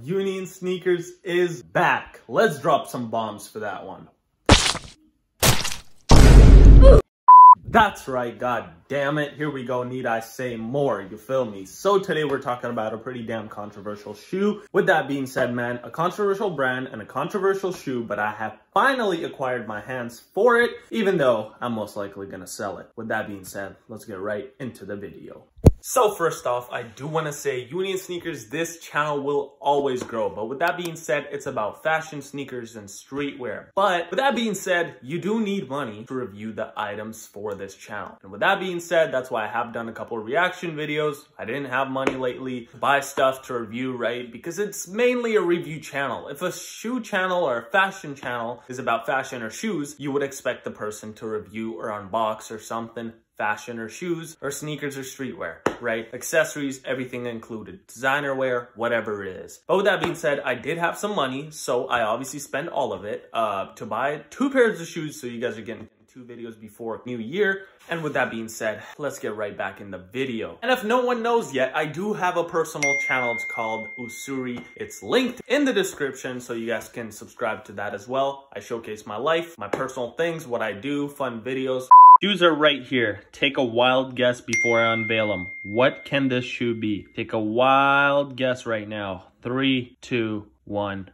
Union Sneakers is back. Let's drop some bombs for that one. That's right, god damn it. Here we go, need I say more, you feel me? So today we're talking about a pretty damn controversial shoe. With that being said, man, a controversial brand and a controversial shoe, but I have finally acquired my hands for it, even though I'm most likely gonna sell it. With that being said, let's get right into the video. So first off, I do want to say Union Sneakers, this channel will always grow. But with that being said, it's about fashion sneakers and streetwear. But with that being said, you do need money to review the items for this channel. And with that being said, that's why I have done a couple reaction videos. I didn't have money lately to buy stuff to review, right? Because it's mainly a review channel. If a shoe channel or a fashion channel is about fashion or shoes, you would expect the person to review or unbox or something fashion or shoes or sneakers or streetwear, right? Accessories, everything included. Designer wear, whatever it is. But with that being said, I did have some money, so I obviously spent all of it uh, to buy two pairs of shoes, so you guys are getting two videos before New Year. And with that being said, let's get right back in the video. And if no one knows yet, I do have a personal channel. It's called Ussuri. It's linked in the description, so you guys can subscribe to that as well. I showcase my life, my personal things, what I do, fun videos. Shoes are right here. Take a wild guess before I unveil them. What can this shoe be? Take a wild guess right now. Three, two, one.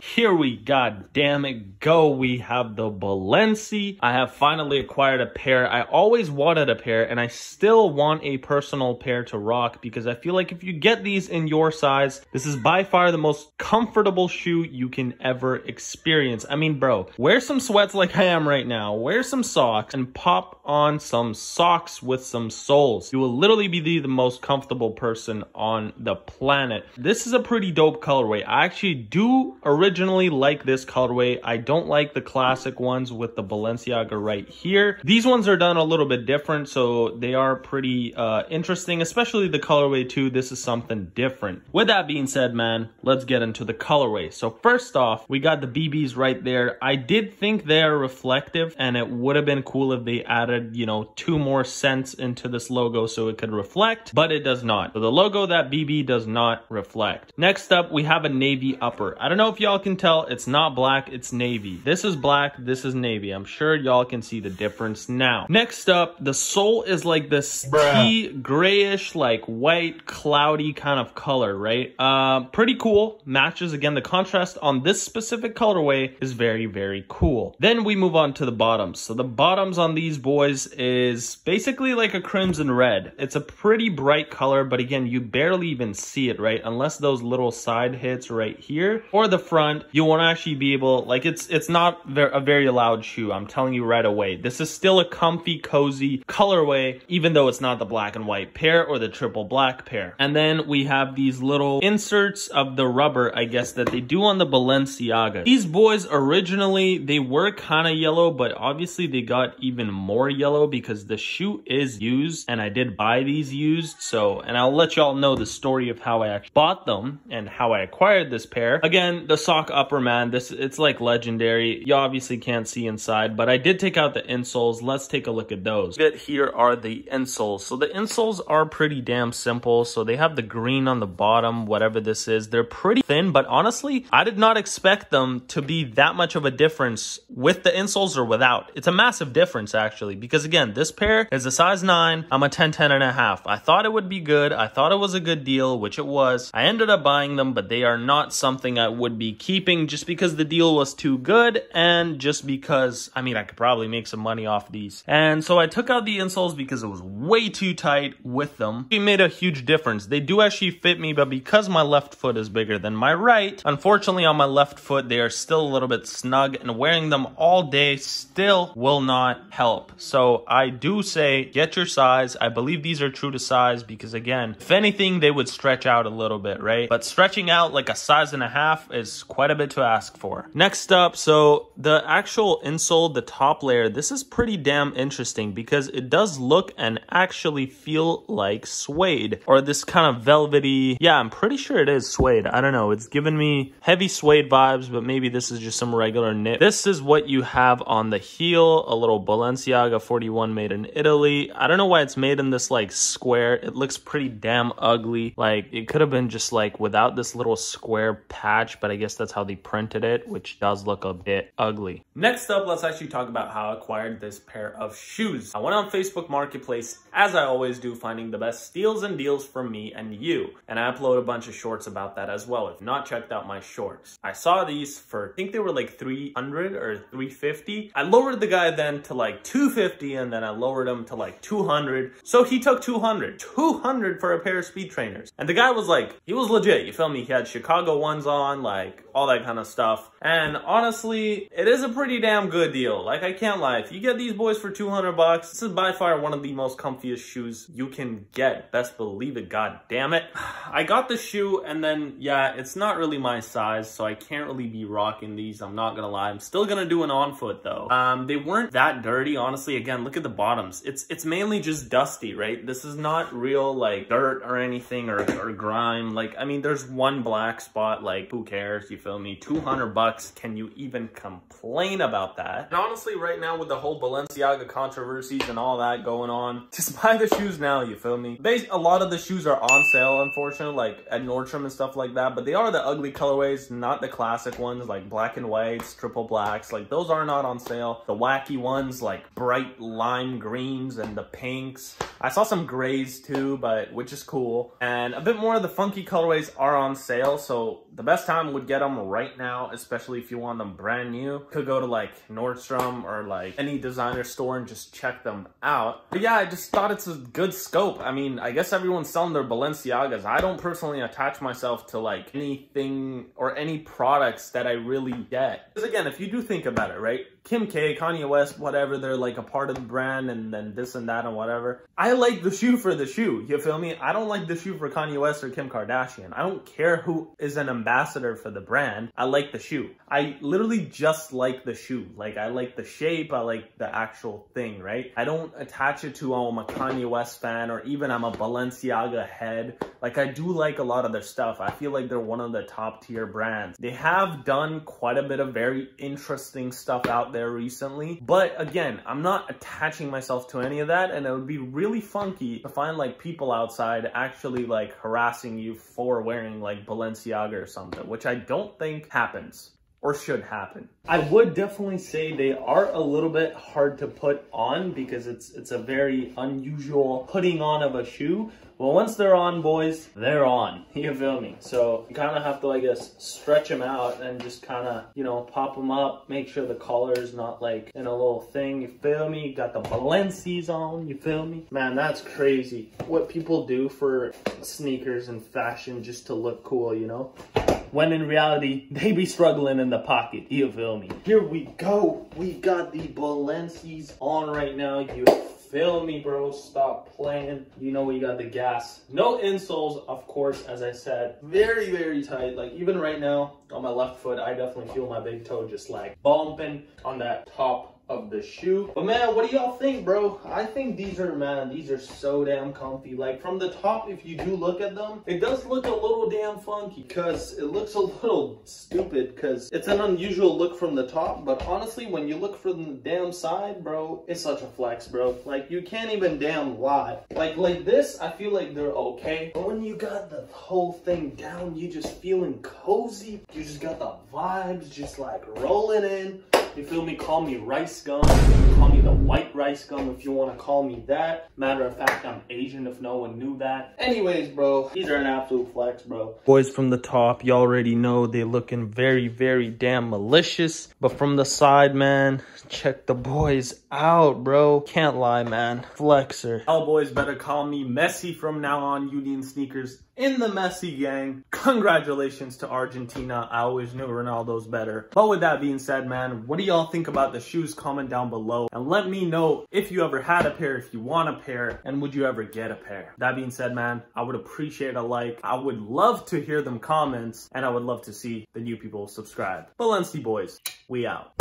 Here we, god damn it, go. We have the Balenci. I have finally acquired a pair. I always wanted a pair and I still want a personal pair to rock because I feel like if you get these in your size, this is by far the most comfortable shoe you can ever experience. I mean, bro, wear some sweats like I am right now, wear some socks and pop on some socks with some soles. You will literally be the, the most comfortable person on the planet. This is a pretty dope colorway. I actually do originally originally like this colorway. I don't like the classic ones with the Balenciaga right here. These ones are done a little bit different, so they are pretty uh, interesting, especially the colorway too. This is something different. With that being said, man, let's get into the colorway. So first off, we got the BBs right there. I did think they are reflective and it would have been cool if they added, you know, two more cents into this logo so it could reflect, but it does not. So the logo that BB does not reflect. Next up, we have a navy upper. I don't know if y'all can tell, it's not black, it's navy. This is black, this is navy. I'm sure y'all can see the difference now. Next up, the sole is like this tea grayish, like white, cloudy kind of color, right? Uh, pretty cool. Matches, again, the contrast on this specific colorway is very, very cool. Then we move on to the bottoms. So the bottoms on these boys is basically like a crimson red. It's a pretty bright color, but again, you barely even see it, right? Unless those little side hits right here or the front you won't actually be able, like it's it's not a very loud shoe. I'm telling you right away. This is still a comfy, cozy colorway, even though it's not the black and white pair or the triple black pair. And then we have these little inserts of the rubber, I guess, that they do on the Balenciaga. These boys originally, they were kind of yellow, but obviously they got even more yellow because the shoe is used and I did buy these used. So, and I'll let y'all know the story of how I actually bought them and how I acquired this pair. Again, the sock upper man. This It's like legendary. You obviously can't see inside, but I did take out the insoles. Let's take a look at those. Here are the insoles. So the insoles are pretty damn simple. So they have the green on the bottom, whatever this is. They're pretty thin, but honestly, I did not expect them to be that much of a difference with the insoles or without. It's a massive difference actually, because again, this pair is a size 9. I'm a 10, 10 and a half. I thought it would be good. I thought it was a good deal, which it was. I ended up buying them, but they are not something I would be keeping keeping just because the deal was too good and just because, I mean, I could probably make some money off these. And so I took out the insoles because it was way too tight with them. It made a huge difference. They do actually fit me, but because my left foot is bigger than my right, unfortunately on my left foot, they are still a little bit snug and wearing them all day still will not help. So I do say get your size. I believe these are true to size because again, if anything, they would stretch out a little bit, right? But stretching out like a size and a half is quite quite a bit to ask for. Next up, so the actual insole, the top layer, this is pretty damn interesting because it does look and actually feel like suede or this kind of velvety, yeah, I'm pretty sure it is suede. I don't know. It's giving me heavy suede vibes, but maybe this is just some regular knit. This is what you have on the heel, a little Balenciaga 41 made in Italy. I don't know why it's made in this like square. It looks pretty damn ugly. Like it could have been just like without this little square patch, but I guess that's how they printed it, which does look a bit ugly. Next up, let's actually talk about how I acquired this pair of shoes. I went on Facebook Marketplace, as I always do, finding the best steals and deals for me and you. And I upload a bunch of shorts about that as well. If not checked out my shorts. I saw these for, I think they were like 300 or 350. I lowered the guy then to like 250 and then I lowered him to like 200. So he took 200. 200 for a pair of speed trainers. And the guy was like, he was legit, you feel me? He had Chicago ones on, like all that kind of stuff. And honestly, it is a pretty damn good deal. Like I can't lie, if you get these boys for 200 bucks, this is by far one of the most comfiest shoes you can get. Best believe it, god damn it. I got the shoe and then, yeah, it's not really my size, so I can't really be rocking these. I'm not gonna lie. I'm still gonna do an on foot though. Um, they weren't that dirty, honestly. Again, look at the bottoms. It's it's mainly just dusty, right? This is not real like dirt or anything or, or grime. Like, I mean, there's one black spot, like who cares, you feel me? 200 bucks, can you even complain about that? And honestly, right now with the whole Balenciaga controversies and all that going on, just buy the shoes now, you feel me? A lot of the shoes are on sale, unfortunately, like at Nordstrom and stuff like that, but they are the ugly colorways, not the classic ones like black and whites, triple blacks, like those are not on sale. The wacky ones like bright lime greens and the pinks. I saw some grays too, but which is cool. And a bit more of the funky colorways are on sale, so the best time would get them right now, especially if you want them brand new. Could go to like Nordstrom or like any designer store and just check them out. But yeah, I just thought it's a good scope. I mean, I guess everyone's selling their Balenciagas. I don't personally attach myself to like anything or any products that I really get. Because again, if you do think about it, right? Kim K, Kanye West, whatever, they're like a part of the brand and then this and that and whatever. I like the shoe for the shoe, you feel me? I don't like the shoe for Kanye West or Kim Kardashian. I don't care who is an ambassador for the brand. I like the shoe. I literally just like the shoe. Like I like the shape, I like the actual thing, right? I don't attach it to, oh, I'm a Kanye West fan or even I'm a Balenciaga head. Like I do like a lot of their stuff. I feel like they're one of the top tier brands. They have done quite a bit of very interesting stuff out there recently. But again, I'm not attaching myself to any of that and it would be really funky to find like people outside actually like harassing you for wearing like Balenciaga or something, which I don't think happens or should happen. I would definitely say they are a little bit hard to put on because it's it's a very unusual putting on of a shoe. Well, once they're on, boys, they're on. You feel me? So you kind of have to, I guess, stretch them out and just kind of, you know, pop them up. Make sure the collar is not like in a little thing. You feel me? Got the Balenci's on. You feel me? Man, that's crazy. What people do for sneakers and fashion just to look cool, you know? when in reality, they be struggling in the pocket. You feel me? Here we go. We got the Balenci's on right now. You feel me, bro? Stop playing. You know we got the gas. No insoles, of course, as I said. Very, very tight. Like, even right now, on my left foot, I definitely feel my big toe just like bumping on that top of the shoe. But man, what do y'all think, bro? I think these are, man, these are so damn comfy. Like from the top, if you do look at them, it does look a little damn funky because it looks a little stupid because it's an unusual look from the top. But honestly, when you look from the damn side, bro, it's such a flex, bro. Like you can't even damn lie. Like, like this, I feel like they're okay. But when you got the whole thing down, you just feeling cozy. You just got the vibes just like rolling in. You feel me? Call me RiceGum. Call me the white RiceGum if you want to call me that. Matter of fact, I'm Asian if no one knew that. Anyways, bro, these are an absolute flex, bro. Boys from the top, you already know they looking very, very damn malicious. But from the side, man, check the boys out, bro. Can't lie, man. Flexer. All boys better call me Messi from now on, Union Sneakers in the Messi gang. Congratulations to Argentina. I always knew Ronaldo's better. But with that being said, man, what do y'all think about the shoes? Comment down below and let me know if you ever had a pair, if you want a pair, and would you ever get a pair? That being said, man, I would appreciate a like. I would love to hear them comments and I would love to see the new people subscribe. Balenci boys, we out.